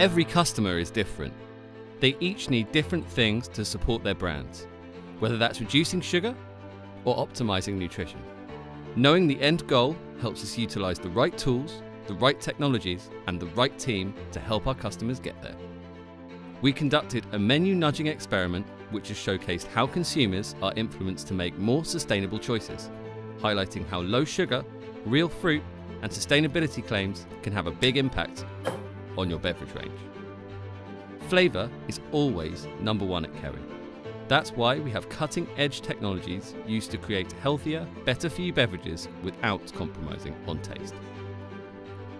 Every customer is different. They each need different things to support their brands, whether that's reducing sugar or optimizing nutrition. Knowing the end goal helps us utilize the right tools, the right technologies, and the right team to help our customers get there. We conducted a menu nudging experiment which has showcased how consumers are influenced to make more sustainable choices, highlighting how low sugar, real fruit, and sustainability claims can have a big impact on your beverage range. Flavour is always number one at Kerry. That's why we have cutting edge technologies used to create healthier, better for you beverages without compromising on taste.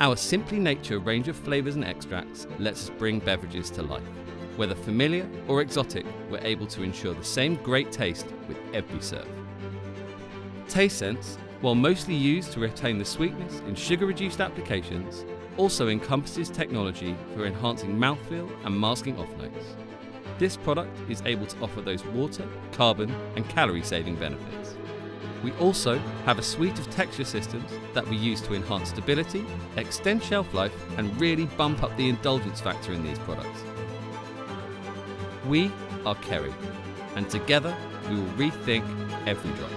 Our Simply Nature range of flavours and extracts lets us bring beverages to life. Whether familiar or exotic, we're able to ensure the same great taste with every serve. Taste Sense, while mostly used to retain the sweetness in sugar reduced applications, also encompasses technology for enhancing mouthfeel and masking off notes. This product is able to offer those water, carbon, and calorie saving benefits. We also have a suite of texture systems that we use to enhance stability, extend shelf life, and really bump up the indulgence factor in these products. We are Kerry, and together we will rethink every drop.